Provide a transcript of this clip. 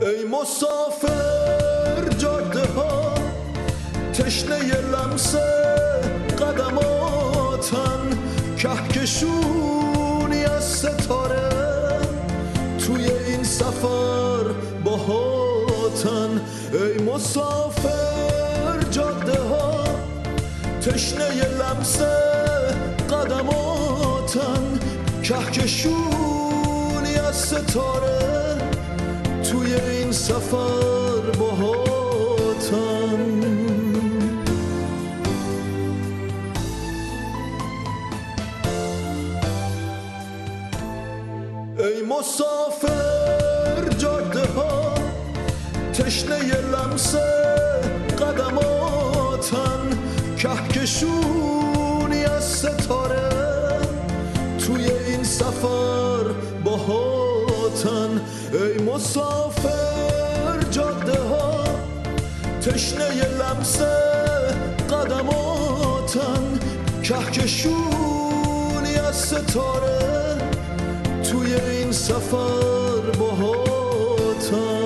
ای مسافر جاده ها تشنه لمس قدماتن کهکشونی از ستاره توی این سفر باهاتن. ای مسافر جاده ها تشنه لمس قدماتن کهکشونی از ستاره سفر باهاتن ای مسافر جاده ها تشنه لمس قدماتن کهکشونی از ستاره توی این سفر باهاتن ای مسافر تشنه لمس قدماتن کهکشونی از ستاره توی این سفر باهاتن